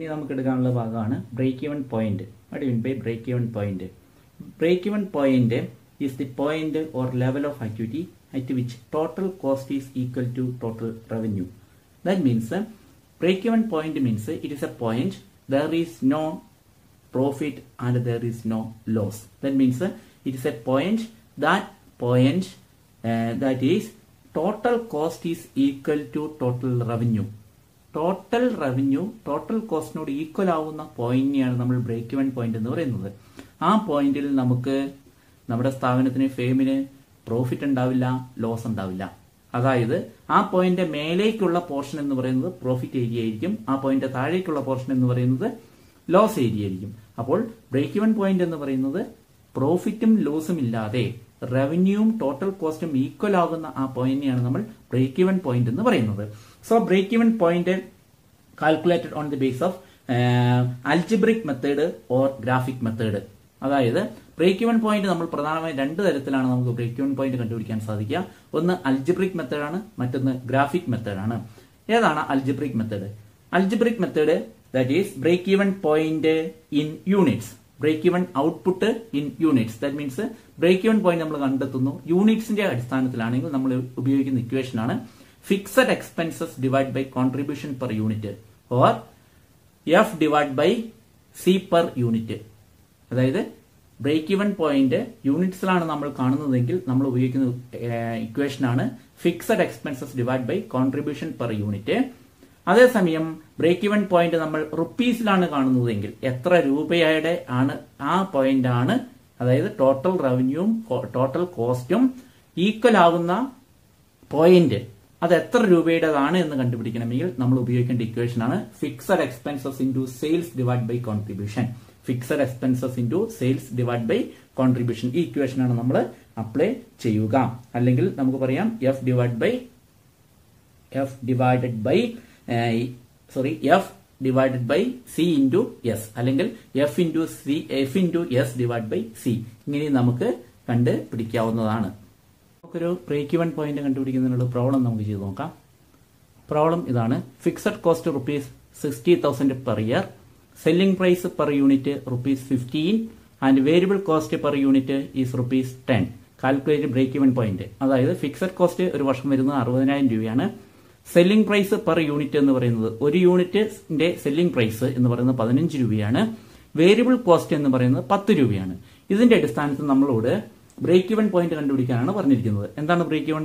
ഇനി നമുക്ക് എടുക്കാനുള്ള ഭാഗമാണ് break even point what mean by break even point break even point is the point or level of activity at which total cost is equal to total revenue that means break even point means it is a point there is no profit and there is no loss. That means uh, it point that point uh, that is total cost is equal to total revenue. Total revenue total കോസ്റ്റിനോട് equal ആവുന്ന പോയിന്റിനെയാണ് നമ്മൾ break even point എന്ന് പറയുന്നത്. ആ പോയിന്റിൽ നമുക്ക് നമ്മുടെ സ്ഥാപനത്തിന് ഫേമിന് പ്രോഫിറ്റ് ഉണ്ടാവില്ല ലോസ് ഉണ്ടാവില്ല. അതായത് ആ പോയിന്റ് മേലേക്കുള്ള പോർഷൻ എന്ന് പറയുന്നത് പ്രോഫിറ്റ് ഏരിയ ആയിരിക്കും. ആ പോയിന്റ് താഴേക്കുള്ള പോർഷൻ എന്ന് പറയുന്നത് ലോസ് ഏരിയ ആയിരിക്കും. അപ്പോൾ ബ്രേക്ക് ഇവൻ പോയിന്റ് എന്ന് പറയുന്നത് പ്രോഫിറ്റും ലോസും ഇല്ലാതെ റവന്യൂവും ടോട്ടൽ കോസ്റ്റും ഈക്വൽ ആകുന്ന ആ പോയിന്റിനെയാണ് നമ്മൾ ബ്രേക്ക് ഇവൻ പോയിന്റ് എന്ന് പറയുന്നത്. So break even point calculated on the base of algebraic method or graphic method അതായത് ബ്രേക്ക് ഇവൻ പോയിന്റ് നമ്മൾ പ്രധാനമായും രണ്ട് തരത്തിലാണ് നമുക്ക് ബ്രേക്ക് ഇവൻ പോയിന്റ് കണ്ടുപിടിക്കാൻ സാധിക്കുക. ഒന്ന് അൽജിബ്രിക് മെത്തേഡാണ് മറ്റൊന്ന് ഗ്രാഫിക് മെത്തേഡാണ് ഏതാണ് algebraic method algebraic method that is break even point in units break even output in units that means break even point നമ്മൾ കണ്ടെത്തുന്നു. യൂണിറ്റ്സിന്റെ അടിസ്ഥാനത്തിലാണെങ്കിൽ നമ്മൾ ഉപയോഗിക്കുന്ന ഇക്വേഷൻ ആണ് fixed expenses divide by contribution per unit or F divide by C per unit അതായത് break even point യൂണിറ്റ്സിലാണ് നമ്മൾ കാണുന്നതെങ്കിൽ നമ്മൾ ഉപയോഗിക്കുന്ന ഇക്വേഷൻ ആണ് fixed expenses divide by contribution per unit അതേസമയം ബ്രേക്ക് ഇവൻ പോയിന്റ് നമ്മൾ റുപ്പീസിലാണ് കാണുന്നതെങ്കിൽ എത്ര രൂപയുടെ ആണ് ആ പോയിന്റ് ആണ് അതായത് ടോട്ടൽ റവന്യൂവും ടോട്ടൽ കോസ്റ്റും ഈക്വൽ ആകുന്ന പോയിന്റ് അത് എത്ര രൂപയുടേതാണ് എന്ന് കണ്ടുപിടിക്കണമെങ്കിൽ നമ്മൾ ഉപയോഗിക്കേണ്ട ഇക്വേഷൻ ആണ് fixed expenses into sales divide by contribution fixed expenses into sales divide by contribution ഈ ഇക്വേഷൻ ആണ് നമ്മൾ അപ്ലൈ ചെയ്യുക. അല്ലെങ്കിൽ നമുക്ക് പറയാം F divide by F divided by sorry F divided by C into S അല്ലെങ്കിൽ F into C F into S divide by C ഇങ്ങനെ നമുക്ക് കണ്ടുപിടിക്കാവുന്നതാണ്. നമുക്കൊരു ബ്രേക്ക് ഇവൻ പോയിന്റ് കണ്ടുപിടിക്കുന്നതിനുള്ള പ്രോബ്ലം നമുക്ക് ചെയ്ത് നോക്കാം. പ്രോബ്ലം ഇതാണ്. Fixed cost rupees sixty thousand per year selling price per unit rupees fifteen and variable cost per unit is rupees ten calculate break even point അതായത് fixed cost ഒരു വർഷം വരുന്നത് അറുപതിനായിരം രൂപയാണ്. സെല്ലിംഗ് പ്രൈസ് പെർ യൂണിറ്റ് എന്ന് പറയുന്നത് ഒരു യൂണിറ്റിന്റെ സെല്ലിംഗ് പ്രൈസ് എന്ന് പറയുന്നത് പതിനഞ്ച് രൂപയാണ്. വേരിയബിൾ കോസ്റ്റ് എന്ന് പറയുന്നത് പത്ത് രൂപയാണ്. ഇതിന്റെ അടിസ്ഥാനത്തിൽ നമ്മളോട് ബ്രേക്ക് ഇവൻ പോയിന്റ് കണ്ടുപിടിക്കാനാണ് പറഞ്ഞിരിക്കുന്നത്. എന്താണ് ബ്രേക്ക് ഇവൻ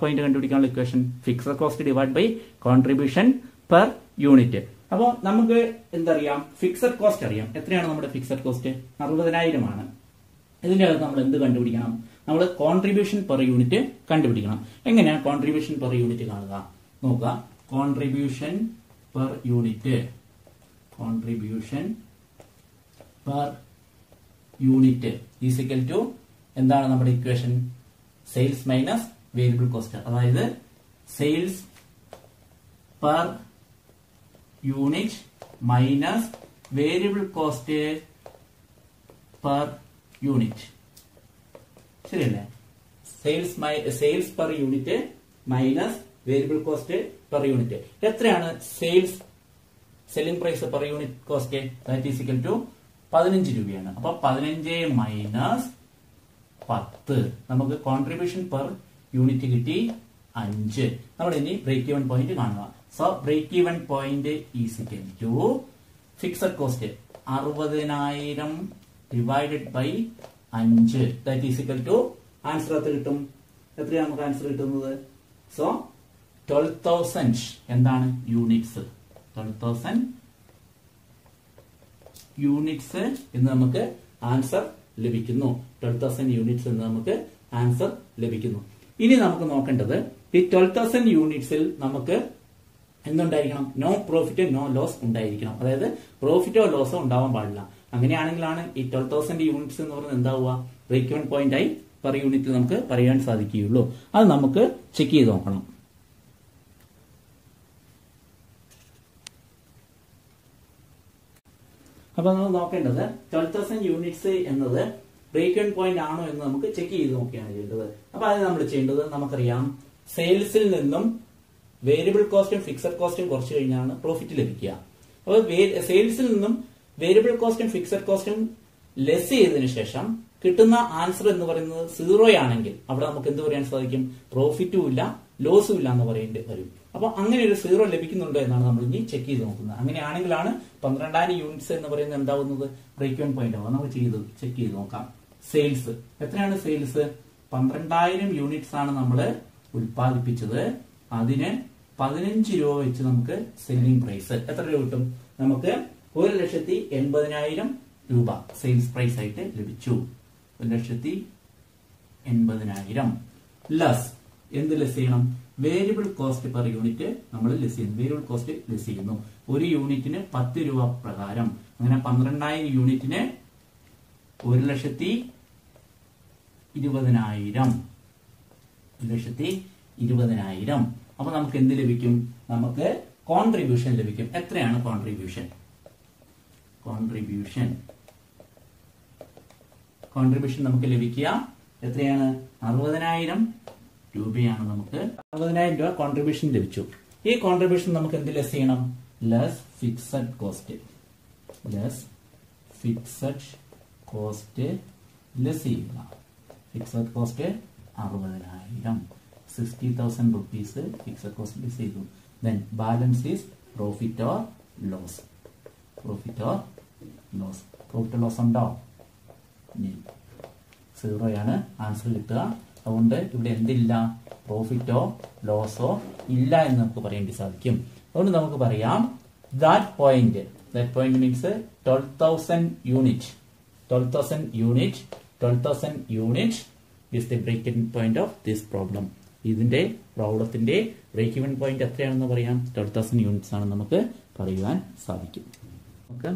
പോയിന്റ് കണ്ടുപിടിക്കാനുള്ള equation fixed cost divide by contribution per unit അപ്പോൾ നമുക്ക് എന്തറിയാം? ഫിക്സഡ് കോസ്റ്റ് അറിയാം. എത്രയാണ് നമ്മുടെ ഫിക്സഡ് കോസ്റ്റ് അറുപതിനായിരം ആണ്. ഇതിന്റെ അകത്ത് നമ്മൾ എന്ത് കണ്ടുപിടിക്കണം? നമ്മൾ കോൺട്രിബ്യൂഷൻ പെർ യൂണിറ്റ് കണ്ടുപിടിക്കണം. എങ്ങനെയാണ് കോൺട്രിബ്യൂഷൻ പെർ യൂണിറ്റ് കാണുക? നോക്കുക. Contribution per unit contribution per unit is equal to എന്താണ് നമ്മുടെ equation sales minus variable cost അതായത് sales per unit minus variable cost per unit ശരിയല്ലേ? Sales sales per unit minus variable cost per unit എത്രയാണ് sales selling price per unit cost that is equal to പതിനഞ്ച് രൂപയാണ്. അപ്പൊ പതിനഞ്ച് minus പത്ത്. നമുക്ക് contribution per unit കിട്ടി അഞ്ച്. നമ്മൾ ഇനി ബ്രേക്ക് ഈവൻ പോയിന്റ് കാണുക. So break even point is equal to fixed cost അറുപതിനായിരം ഡിവൈഡഡ് ബൈ അഞ്ച്. That is equal to answer എത്ര കിട്ടും. എത്രയാണ് നമുക്ക് ആൻസർ കിട്ടുന്നത്? സോ ട്വൽവ് തൗസൻഡ് എന്താണ് യൂണിറ്റ്സ് ട്വൽവ് തൗസൻഡ് യൂണിറ്റ്സ് എന്ന് നമുക്ക് ആൻസർ ലഭിക്കുന്നു. ട്വൽവ് തൗസൻഡ് യൂണിറ്റ്സ് എന്ന് നമുക്ക് ആൻസർ ലഭിക്കുന്നു. ഇനി നമുക്ക് നോക്കേണ്ടത് ഈ ട്വൽവ് തൗസൻഡ് യൂണിറ്റ്സിൽ നമുക്ക് എന്തുണ്ടായിരിക്കണം? നോ പ്രോഫിറ്റ് നോ ലോസ് ഉണ്ടായിരിക്കണം. അതായത് പ്രോഫിറ്റോ ലോസോ ഉണ്ടാവാൻ പാടില്ല. അങ്ങനെയാണെങ്കിലാണ് ഈ ട്വൽവ് തൗസൻഡ് യൂണിറ്റ്സ് എന്ന് പറയുന്നത് എന്താവുക? ബ്രേക്ക് വൺ പോയിന്റ് ആയി പെർ യൂണിറ്റിൽ നമുക്ക് പറയാൻ സാധിക്കുകയുള്ളൂ. അത് നമുക്ക് ചെക്ക് ചെയ്ത് നോക്കണം. അപ്പൊ നമ്മൾ നോക്കേണ്ടത് ട്വൽവ് തൗസൻഡ് യൂണിറ്റ്സ് എന്നത് ബ്രേക്ക് എൻ പോയിന്റ് ആണോ എന്ന് നമുക്ക് ചെക്ക് ചെയ്ത് നോക്കിയാണ് ചെയ്യേണ്ടത്. അപ്പൊ അത് നമ്മൾ ചെയ്യേണ്ടത് നമുക്കറിയാം സെയിൽസിൽ നിന്നും വേരിയബിൾ കോസ്റ്റും ഫിക്സഡ് കോസ്റ്റും കുറച്ച് കഴിഞ്ഞാണ് പ്രോഫിറ്റ് ലഭിക്കുക. അപ്പോൾ സെയിൽസിൽ നിന്നും വേരിയബിൾ കോസ്റ്റും ഫിക്സഡ് കോസ്റ്റും ലെസ് ചെയ്തതിനു ശേഷം കിട്ടുന്ന ആൻസർ എന്ന് പറയുന്നത് സീറോ ആണെങ്കിൽ അവിടെ നമുക്ക് എന്ത് പറയാൻ സാധിക്കും? പ്രോഫിറ്റും ഇല്ല ലോസും ഇല്ല എന്ന് പറയേണ്ടി വരും. അപ്പൊ അങ്ങനെ ഒരു സീറോ ലഭിക്കുന്നുണ്ടോ എന്നാണ് നമ്മൾ ഇനി ചെക്ക് ചെയ്ത് നോക്കുന്നത്. അങ്ങനെയാണെങ്കിലാണ് പന്ത്രണ്ടായിരം യൂണിറ്റ്സ് എന്ന് പറയുന്നത് എന്താവുന്നത്? ബ്രേക്ക് വൺ പോയിന്റ് ആവും നമുക്ക് ചെയ്ത് ചെക്ക് ചെയ്ത് നോക്കാം. സെയിൽസ് എത്രയാണ് സെയിൽസ് പന്ത്രണ്ടായിരം യൂണിറ്റ്സ് ആണ് നമ്മൾ ഉൽപ്പാദിപ്പിച്ചത്. അതിന് പതിനഞ്ച് രൂപ വെച്ച് നമുക്ക് സെല്ലിംഗ് പ്രൈസ് എത്ര രൂപ കിട്ടും? നമുക്ക് ഒരു ലക്ഷത്തി എൺപതിനായിരം രൂപ സെയിൽസ് പ്രൈസ് ആയിട്ട് ലഭിച്ചു. ഒരു ലക്ഷത്തി എൺപതിനായിരം. ലസ് എന്ത് ലെസ് ചെയ്യണം? വേരിയബിൾ കോസ്റ്റ് പെർ യൂണിറ്റ് നമ്മൾ ലെസ് ചെയ്യുന്നു. വേരിയബിൾ കോസ്റ്റ് ലെസ് ചെയ്യുന്നു. ഒരു യൂണിറ്റിന് പത്ത് രൂപ പ്രകാരം. അങ്ങനെ പന്ത്രണ്ടായിരം യൂണിറ്റിന് ഒരു ലക്ഷത്തി ഇരുപതിനായിരം. ഒരു ലക്ഷത്തി ഇരുപതിനായിരം. അപ്പൊ നമുക്ക് എന്ത് ലഭിക്കും? നമുക്ക് കോൺട്രിബ്യൂഷൻ ലഭിക്കും. എത്രയാണ് കോൺട്രിബ്യൂഷൻ കോൺട്രിബ്യൂഷൻ കോൺട്രിബ്യൂഷൻ നമുക്ക് ലഭിക്കുക എത്രയാണ്? അറുപതിനായിരം രൂപയാണ് നമുക്ക്. അറുപതിനായിരം രൂപ കോൺട്രിബ്യൂഷൻ ലഭിച്ചു. ഈ കോൺട്രിബ്യൂഷൻ നമുക്ക് എന്ത് ലെസ് ചെയ്യണം? Less fixed cost less fixed cost less ചെയ്യുക. ഫിക്സഡ് കോസ്റ്റ് അറുപതിനായിരം. Sixty thousand rupees fixed cost less ചെയ്തു. Then balance is profit or loss profit or loss profit loss ഉണ്ടോ? സീറോയാണ് ആൻസർ കിട്ടുക. അതുകൊണ്ട് ഇവിടെ എന്തില്ല? പ്രോഫിറ്റോ ലോസോ ഇല്ല എന്ന് നമുക്ക് പറയേണ്ടി സാധിക്കും. അതുകൊണ്ട് നമുക്ക് പറയാം that point that point means twelve thousand unit twelve thousand unit twelve thousand unit is the break point of this problem ഇതിന്റെ പ്രോബ്ലത്തിന്റെ ബ്രേക്ക് ഇവൻ പോയിന്റ് എത്രയാണെന്ന് പറയാം? ട്വൽവ് തൗസൻഡ് യൂണിറ്റ്സ് ആണ് നമുക്ക് പറയുവാൻ സാധിക്കും. Okay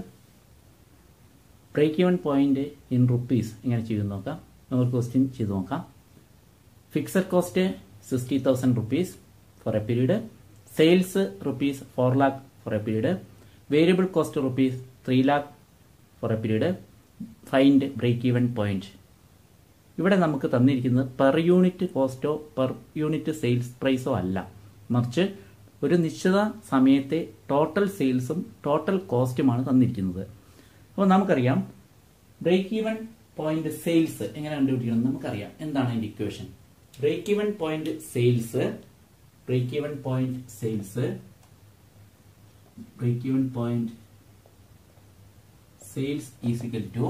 break even point in rupees എങ്ങനെ ചെയ്ത് നോക്കാം? നമുക്ക് ക്വസ്റ്റ്യൻ ചെയ്ത് നോക്കാം. Fixed cost sixty thousand rupees for a period sales rupees four lakh for a period variable cost rupees three lakh for a period find break even point ഇവിടെ നമുക്ക് തന്നിരിക്കുന്നത് per unit കോസ്റ്റോ പെർ യൂണിറ്റ് സെയിൽസ് പ്രൈസോ അല്ല. മറിച്ച് ഒരു നിശ്ചിത സമയത്തെ ടോട്ടൽ സെയിൽസും ടോട്ടൽ കോസ്റ്റുമാണ് തന്നിരിക്കുന്നത്. അപ്പോൾ നമുക്കറിയാം ബ്രേക്ക് ഈവൻ പോയിന്റ് സെയിൽസ് എങ്ങനെ കണ്ടുപിടിക്കണം? നമുക്കറിയാം എന്താണ് അതിന്റെ equation break even point sales break even point sales break even point sales is equal to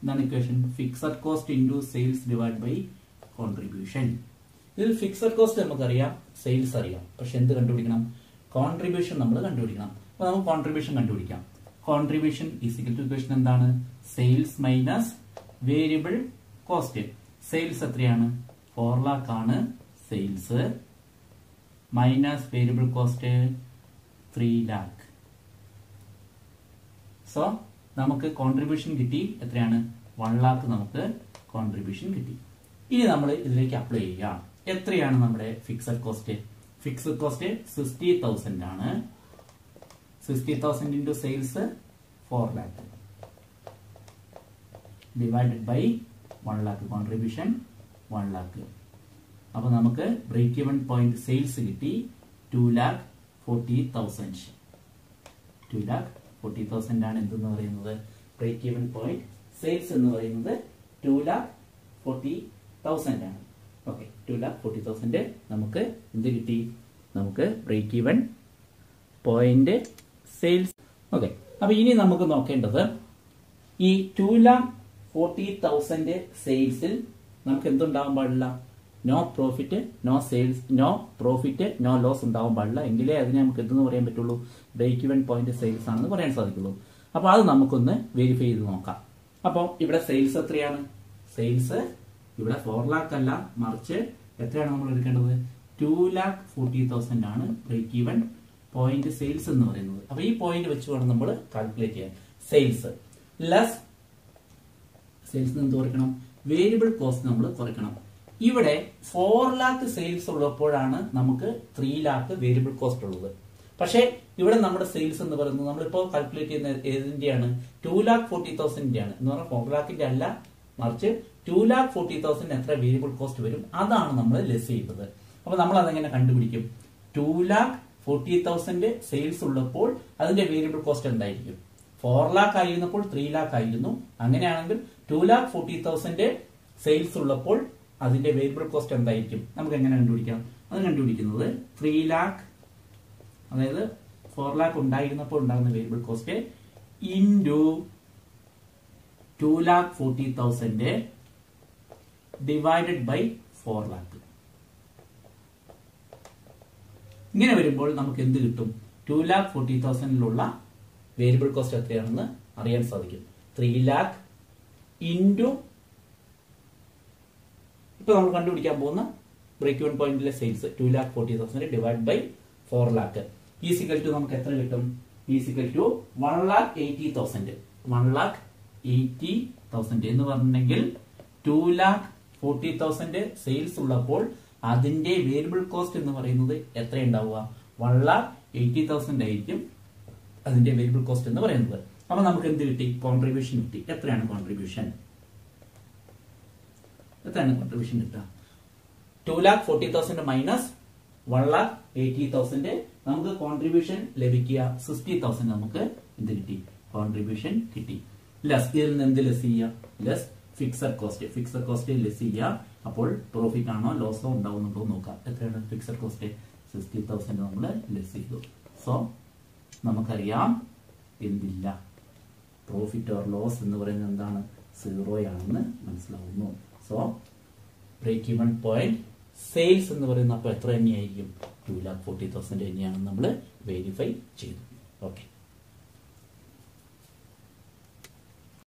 എന്താണ് equation fixed cost into sales divide by contribution ഇതിൽ ഫിക്സഡ് കോസ്റ്റ് നമുക്കറിയാം സെയിൽസ് അറിയാം. പക്ഷെ എന്ത് കണ്ടുപിടിക്കണം? കോൺട്രിബ്യൂഷൻ നമ്മൾ കണ്ടുപിടിക്കണം. അപ്പൊ നമുക്ക് കോൺട്രിബ്യൂഷൻ കണ്ടുപിടിക്കാം. Contribution is equal to equation എന്താണ്? Sales minus variable cost sales എത്രയാണ്? ഫോർ ലാക്ക് ആണ് sales minus variable cost three lakh so നമുക്ക് കോൺട്രിബ്യൂഷൻ കിട്ടി. എത്രയാണ്? വൺ ലാക്ക് നമുക്ക് കോൺട്രിബ്യൂഷൻ കിട്ടി. ഇനി നമ്മൾ ഇതിലേക്ക് അപ്ലൈ ചെയ്യുക എത്രയാണ് നമ്മുടെ fixed cost fixed cost sixty thousand ആണ്. Sixty thousand into sales four lakh divided by one lakh contribution one lakh അപ്പോൾ നമുക്ക് ബ്രേക്ക് ഇവൺ പോയിന്റ് സെയിൽസ് കിട്ടി two lakh forty thousand two lakh forty thousand ആണ് എന്തെന്ന് പറയുന്നത്? Break even point sales എന്ന് പറയുന്നത് two lakh forty thousand ആണ്. Okay two lakh forty thousand നമുക്ക് എന്ത് കിട്ടി? നമുക്ക് break even point sales okay അപ്പൊ ഇനി നമുക്ക് നോക്കേണ്ടത് ഈ ടു ലാക്ക് ഫോർട്ടി തൗസൻഡ് സെയിൽസിൽ നമുക്ക് എന്തുണ്ടാവാൻ പാടില്ല? No profit no sales no profit no loss ഉണ്ടാവാൻ പാടില്ല. എങ്കിലേ അതിനെ നമുക്ക് എന്തെന്ന് പറയാൻ പറ്റുള്ളൂ? ബ്രേക്ക് ഇവൻ പോയിന്റ് സെയിൽസ് ആണെന്ന് പറയാൻ സാധിക്കുള്ളൂ. അപ്പൊ അത് നമുക്കൊന്ന് വെരിഫൈ ചെയ്ത് നോക്കാം. അപ്പോൾ ഇവിടെ സെയിൽസ് എത്രയാണ്? സെയിൽസ് ഇവിടെ ഫോർ ലാക്ക് അല്ല മറിച്ച് എത്രയാണ് നമ്മൾ എടുക്കേണ്ടത്? ടു ലാക്ക് ഫോർട്ടി തൗസൻഡ് ആണ് ബ്രേക്ക് ഈവൻ പോയിന്റ് സെയിൽസ് എന്ന് പറയുന്നത്. അപ്പൊ ഈ പോയിന്റ് വെച്ച് വേണം നമ്മൾ കാൽക്കുലേറ്റ് ചെയ്യാൻ. സെയിൽസ് ലെസ് സെയിൽസ് എന്ത് കുറയ്ക്കണം? വേരിയബിൾ കോസ്റ്റ് നമ്മൾ കുറയ്ക്കണം. ഇവിടെ ഫോർ ലാക്ക് സെയിൽസ് ഉള്ളപ്പോഴാണ് നമുക്ക് ത്രീ ലാക്ക് വേരിയബിൾ കോസ്റ്റ് ഉള്ളത്. പക്ഷേ ഇവിടെ നമ്മുടെ സെയിൽസ് എന്ന് പറയുന്നത് നമ്മളിപ്പോ കാൽക്കുലേറ്റ് ചെയ്യുന്ന ഏതിന്റെയാണ്? ടു ലാക്ക് ഫോർട്ടി തൗസൻഡിന്റെ ആണ് എന്ന് പറഞ്ഞാൽ ഫോർ ലാക്കിന്റെ അല്ല മറിച്ച് ടു ലാക്ക് ഫോർട്ടി തൗസൻഡ് എത്ര വേരിയബിൾ കോസ്റ്റ് വരും അതാണ് നമ്മൾ ലെസ് ചെയ്യുന്നത്. അപ്പൊ നമ്മൾ അതെങ്ങനെ കണ്ടുപിടിക്കും? Two lakh forty thousand sales ഉള്ളപ്പോൾ അതിന്റെ വേരിയബിൾ കോസ്റ്റ് എന്തായിരിക്കും? ഫോർ ലാക്ക് ആയിരുന്നപ്പോൾ ത്രീ ലാക്ക് ആയിരുന്നു. അങ്ങനെയാണെങ്കിൽ two lakh forty thousand sales ഉള്ളപ്പോൾ അതിന്റെ വേരിയബിൾ കോസ്റ്റ് എന്തായിരിക്കും? നമുക്ക് എങ്ങനെ കണ്ടുപിടിക്കാം? അത് കണ്ടുപിടിക്കുന്നത് ത്രീ ലാക്ക് അതായത് ഫോർ ലാക്ക് ഉണ്ടായിരുന്നപ്പോൾ ഉണ്ടാകുന്ന variable cost into two lakh forty thousand divided by four lakh ഇങ്ങനെ വരുമ്പോൾ നമുക്ക് എന്ത് കിട്ടും? ടു ലാക്ക് ഫോർട്ടി തൗസൻഡിലുള്ള വേരിയബിൾ കോസ്റ്റ് എത്രയാണെന്ന് അറിയാൻ സാധിക്കും. ത്രീ ലാക്ക് ഇന്റു ഇപ്പൊ നമ്മൾ കണ്ടുപിടിക്കാൻ പോകുന്ന ബ്രേക്ക് വൺ പോയിന്റിലെ sales two lakh forty thousand divide by four lakh is equal to നമുക്ക് എത്ര കിട്ടും? Is equal to one lakh eighty thousand one lakh eighty thousand എന്ന് പറഞ്ഞിട്ടുണ്ടെങ്കിൽ two lakh forty thousand sales ഉള്ളപ്പോൾ അതിന്റെ വേരിയബിൾ കോസ്റ്റ് എന്ന് പറയുന്നത് എത്ര ഉണ്ടാവുക? വൺ ലാക്ക് എയ്റ്റി തൗസൻഡ് ആയിരിക്കും അതിന്റെ വേരിയബിൾ കോസ്റ്റ് എന്ന് പറയുന്നത്. അപ്പൊ നമുക്ക് എന്ത് കിട്ടി? കോൺട്രിബ്യൂഷൻ കിട്ടി. എത്രയാണ് കോൺട്രിബ്യൂഷൻ എത്രയാണ് കോൺട്രിബ്യൂഷൻ കിട്ടുക. Two lakh forty thousand minus one lakh eighty thousand നമുക്ക് കോൺട്രിബ്യൂഷൻ ലഭിക്കുക. സിക്സ്റ്റി തൗസൻഡ് നമുക്ക് എന്ത് കിട്ടി? കോൺട്രിബ്യൂഷൻ കിട്ടി. ലെസ് ഇതിൽ നിന്ന് എന്ത് ലെസ് ചെയ്യുക? Less fixed cost fixed cost less ചെയ്യുക. അപ്പോൾ പ്രോഫിറ്റ് ആണോ ലോസോ ഉണ്ടാവുന്നുണ്ടോ നോക്കാം. എത്രയാണ് ഫിക്സഡ് കോസ്റ്റ് സിക്സ്റ്റി തൗസൻഡ് നമ്മൾ ലെസ് ചെയ്തു. സോ നമുക്കറിയാം എന്തില്ല. പ്രോഫിറ്റ് ഓർ ലോസ് എന്ന് പറയുന്നത് എന്താണ്? സീറോയാണെന്ന് മനസ്സിലാവുന്നു. So break even point sales എന്ന് പറയുന്ന അപ്പോൾ എത്ര തന്നെയായിരിക്കും ടു ലാക്ക് ഫോർട്ടി തൗസൻഡ് തന്നെയാണെന്ന് നമ്മൾ വെരിഫൈ ചെയ്തു. ഓക്കെ